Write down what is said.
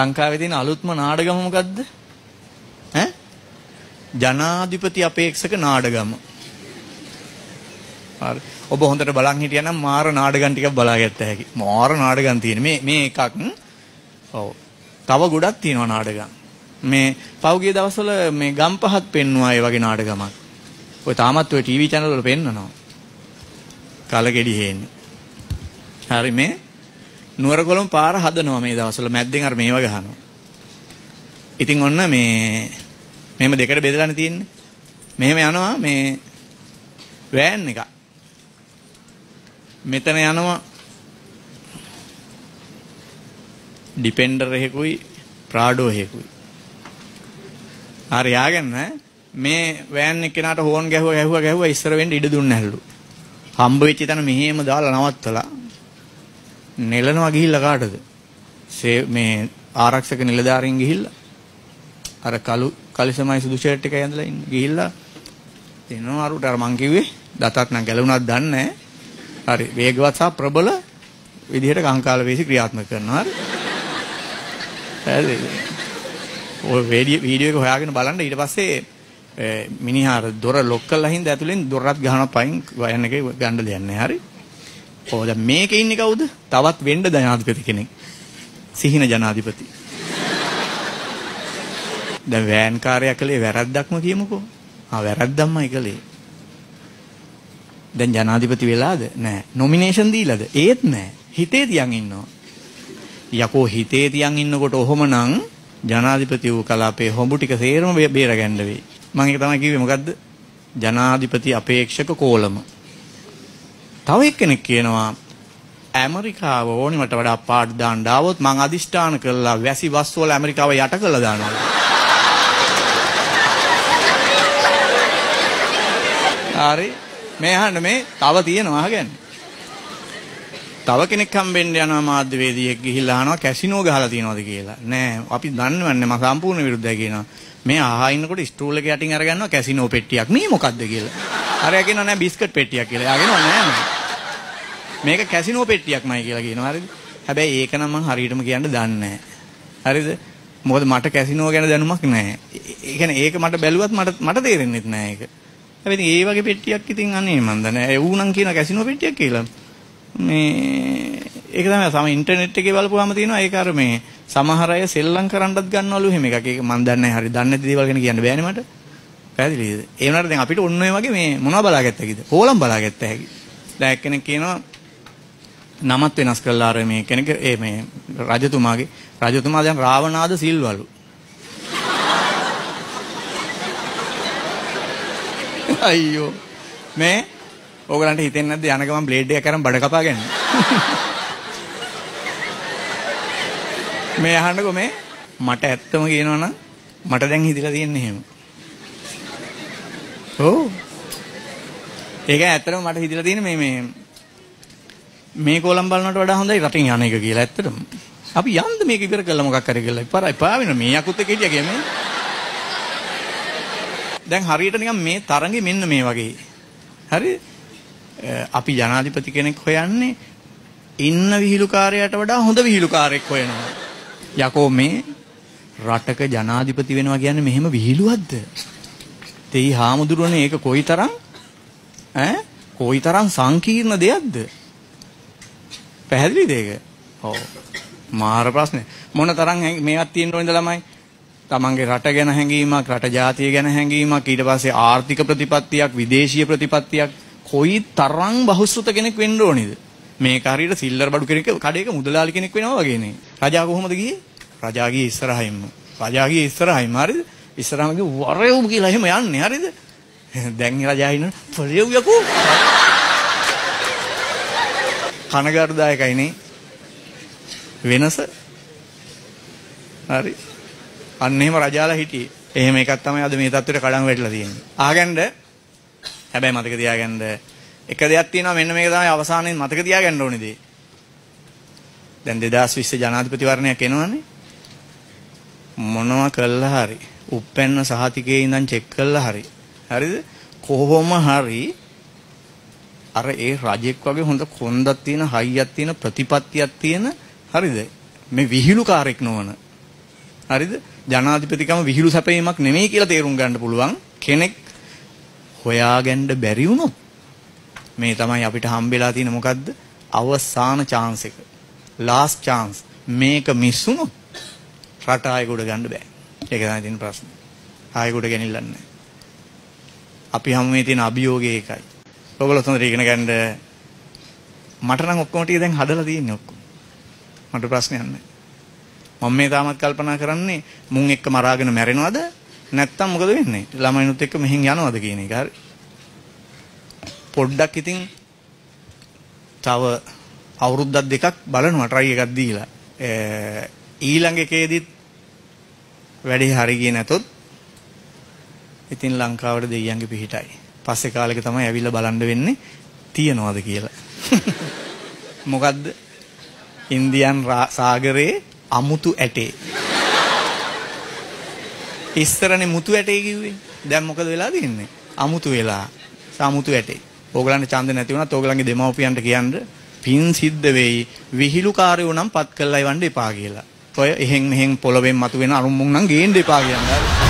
ලංකාවේ තියෙන අලුත්ම නාඩගම මොකද්ද? ඈ? ජනාධිපති අපේක්ෂක නාඩගම. හරි. ඔබ හොඳට බලන් හිටියනම් මාර නාඩගම් ටිකක් බලාගත්ත හැකි. මාර නාඩගම් තියෙන. මේ මේ එකක් ඔව්. තව ගොඩක් තියෙනවා නාඩගම්. මේ පහුගිය දවස්වල මේ ගම්පහත් පෙන්නුවා ඒ වගේ නාඩගමක්. ඔය තාමත් ඔය ටීවී channel වල පෙන්නනවා. කලගෙඩි හේන්නේ. හරි මේ නුවරගොළම පාර හදනවා මේ දවස්වල මැද්දෙන් අර මේව ගහනවා. ඉතින් ඔන්න මේ මෙහෙම දෙකට බෙදලානේ තියෙන්නේ. මෙහෙම යනවා මේ වෑන් එක. මෙතන යනවා ඩිපෙන්ඩර් එකකුයි ප්‍රාඩෝ එකකුයි. හරි යාගෙන මේ වෑන් එක්කෙනාට හෝන් ගැහුවා ගැහුවා ගැහුවා ඉස්සර වෙන්න ඉඩ දුන්නේ නැල්ලු. හම්බ වෙච්ච තැන මෙහෙම දාලා නවත්තලා නෙලනවා ගිහිල්ලා කාටද? මේ ආරක්ෂක නිලධාරීන් ගිහිල්ලා අර කළු කලිසමයි සුදු ෂර්ට් එකයි ඇඳලා ඉන්නේ. ගිහිල්ලා දෙනවා අරුට අර මං කිව්වේ දතක් නම් ගැලුණාද දන්නේ නැහැ. හරි වේගවත් සහ ප්‍රබල විදිහට කංකාල වේසි ක්‍රියාත්මක කරනවා. හරි. ඔය වීඩියෝ එක හොයාගෙන බලන්න ඊට පස්සේ මිනිහා දොර ලොක් කරලා හින්දා ඇතුලෙන් දොරත් ගහන පයින් වයන් එකේ ගන්න දෙයක් නැහැ. හරි. ඔව් දැන් මේකේ ඉන්නේ කවුද? තවත් වෙන්න ජනාධිපති කෙනෙක්. සිහින ජනාධිපති. දැන් වෑන් කාර්යය කළේ වැරද්දක්ම කියමුකෝ. ආ වැරද්දක්මයි කළේ. දැන් ජනාධිපති වෙලාද? නෑ. නොමිනේෂන් දීලාද? ඒත් නෑ. හිතේ තියන් ඉන්නවා. යකෝ හිතේ තියන් ඉන්නකොට ඔහොමනම් ජනාධිපති වූ කලාපේ හොඹු ටික සේරම බේරගන්න වෙයි. මම ඒක තමයි කිව්වේ මොකද්ද? ජනාධිපති අපේක්ෂක කෝලම. තව එක්කෙනෙක් කියනවා ඇමරිකාව ඕනිමට වඩා පාඩ දාන්න ආවොත් මං අදිෂ්ඨාන කළා වැසි වස් වල ඇමරිකාව යට කළා දානවා. හරි මේ අහන්න මේ තව තියෙනවා අහගන්න. තව කෙනෙක් හම්බෙන්න යනවා මාධ්‍යවේදියෙක් ගිහිල්ලා අහනවා කැසිනෝ ගහලා තියනවද කියලා. නෑ අපි දන්නවන්නේ මම සම්පූර්ණ විරුද්ධයි කියනවා. මේ අහා ඉන්නකොට ස්ටූල් එක යටින් අරගන්නවා කැසිනෝ පෙට්ටියක්. මේ මොකද්ද කියලා. අරයා කියනවා නෑ බිස්කට් පෙට්ටියක් කියලා. එයා කියනවා නෑ මේක කැසිනෝ පෙට්ටියක්මයි කියලා කියනවා. හරිද? හැබැයි ඒක නම් මම හරියටම කියන්න දන්නේ නෑ. හරිද? මොකද මට කැසිනෝ ගැන දැනුමක් නෑ. ඒ කියන්නේ ඒක මට බැලුවත් මට මට තේරෙන්නේ නැහැ ඒක. හැබැයි ඒ වගේ පෙට්ටියක් ඉතින් අනේ මන් දන්නේ. ඒ ඌනම් කියන කැසිනෝ පෙට්ටියක් කියලා. මේ ඒක තමයි සම ඉන්ටර්නෙට් එකේ බලපුවාම තියෙනවා ඒක අර මේ සමහර අය සෙල්ලම් කරන්නත් ගන්නවලු එහෙම එකක්. ඒක මන් දන්නේ නැහැ. හරි දන්නේ නැති දේවල් ගැන කියන්න බෑනේ මට. පැහැදිලිද? ඒ වුණාට දැන් අපිට ඔන්න ඔය වගේ මේ මොනවද බලාගත්ත හැකිද? හෝලම් බලාගත්ත හැකි. දැන් එක්කෙනෙක් කියනවා නමත් වෙනස් කළා අර මේ කෙනෙක් ඒ මේ රජතුමාගේ රජතුමා දැන් රාවණාද සිල්වලු. අයියෝ මේ ඕගලන්ට හිතෙන්නේ නැද්ද යන ගමන් බ්ලේඩ් එක කරන් බඩ කපා ගන්න? මේ අහන්නකෝ මේ මට ඇත්තම කියනවනම් මට දැන් හිතලා තියෙන්නේ එහෙම. ඔව්. ඒක ඇත්තටම මට හිතලා තියෙන්නේ මේ මේ මේ කොලම් බලනට වඩා හොඳයි රටින් යන එක කියලා ඇත්තටම. අපි යන්න මේක ඉවර කළා මොකක් හරි කියලා. ඉපාරයි පාවෙන මේ යකුත් එක හිටියා කියන්නේ. දැන් හරියට නිකන් මේ තරඟේ මෙන්න මේ වගේ. හරි? අපි ජනාධිපති කෙනෙක් හොයන්නේ ඉන්න විහිළුකාරයට වඩා හොඳ විහිළුකාරයෙක් හොයනවා. යකෝ මේ රටක ජනාධිපති වෙනවා කියන්නේ මෙහෙම විහිළුවක්ද? තෙයි හාමුදුරනේ ඒක කොයිතරම් ඈ කොයිතරම් සංකීර්ණ දෙයක්ද? පැහැදිලිද ඒක? ඔව්. මාර ප්‍රශ්නේ. මොන තරම් මේවත් තියෙන්න ඕනද ළමයි? තමන්ගේ රට ගැන හැඟීමක්, රට ජාතිය ගැන හැඟීමක්, ඊට පස්සේ ආර්ථික ප්‍රතිපත්තියක්, විදේශීය ප්‍රතිපත්තියක් කොයි තරම් බහුශෘත කෙනෙක් වෙන්න ඕනේද? මේක හරියට සිල්ලර් බඩු කෙනෙක් කඩේක මුදලාලි කෙනෙක් වෙනවා වගේනේ. රජා කොහොමද ගියේ? රජා ගියේ ඉස්සරහින්ම. රජා ගියේ ඉස්සරහින්ම හරිද? ඉස්සරහම ගිහ වරෙව් කියලා එහෙම යන්නේ හරිද? දැන් රජා ඉන්න පොලියු යකෝ. කනගාටුදායකයි නේ. වෙනස හරි. අන්න එහෙම රජාලා හිටියේ. එහෙම එකක් තමයි අද මේ තත්ත්වෙට කඩන් වැටිලා තියෙන්නේ. ආගන්න හැබැයි මතක තියාගන්න එක දෙයක් තියෙනවා මෙන්න මේක තමයි අවසානයේ මතක තියාගන්න ඕනේ දේ. දැන් 2020 ජනාධිපතිවරණයක් එනවනේ. මොනවා කළා හරි උප්පැන්න සහතිකයේ ඉඳන් චෙක් කළා හරි. හරිද? කොහොම හරි අර ඒ රජෙක් වගේ හොඳ කොන්දක් තියෙන හයියක් තියෙන ප්‍රතිපත්තියක් තියෙන හරිද? මේ විහිළුකාරෙක් නොවන හරිද? ජනාධිපතිකම විහිළු සැපීමක් නෙමෙයි කියලා තේරුම් ගන්න පුළුවන් කෙනෙක් හොයාගන්න බැරි වුණොත් මේ තමයි අපිට හම්බෙලා තියෙන මොකද්ද? අවසාන chance එක. last chance. මේක මිස් වුණොත් රට ආයෙ ගන්න බෑ. ඒක තමයි තියෙන ප්‍රශ්නේ. ආයෙ ගොඩ ගෙනිල්ලක් නැහැ. අපි හැමෝම තියෙන අභියෝගය ඒකයි. ඔයගොල්ලෝ හොඳට ඉගෙන ගන්න මට නම් ඔක්කොම ටික දැන් හදලා තියෙන්නේ ඔක්කොම. මට ප්‍රශ්නයක් නැහැ. මම මේ තාමත් කල්පනා කරන්නේ මුන් එක්ක මරාගෙන මැරෙනවද නැත්තම් මොකද වෙන්නේ? ළමයිනුත් එක්ක මෙහෙන් යනවද කියන එක. හරි. පොඩ්ඩක් ඉතින් තව අවුරුද්දක් දෙකක් බලනවා try එකක් දීලා. ඊළඟ එකේදීත් වැඩේ හරි ගියේ නැතොත් ඉතින් ලංකාවට දෙයියන්ගේ පිහිටයි. පස්සේ කාලෙක තමයි ඇවිල්ලා බලන්න වෙන්නේ තියනවාද කියලා. මොකද්ද? ඉන්දියන් සාගරයේ අමුතු ඇටේ. ඉස්සරනේ මුතු ඇටේ කිව්වේ. දැන් මොකද වෙලා තියෙන්නේ? අමුතු වෙලා. සාමුතු ඇටේ. ඕගලන්ට ඡන්ද නැති වුණත් ඕගලන්ගේ දෙමව්පියන්ට කියන්න පින් සිද්ධ වෙයි. විහිළුකාරයෝ නම් පත් කළා ඉවන්න එපා කියලා. ඔය එහෙන් මෙහෙන් පොළවෙන් මතුවෙන අරුමුන් නම් ගේන්න එපා කියන්නේ.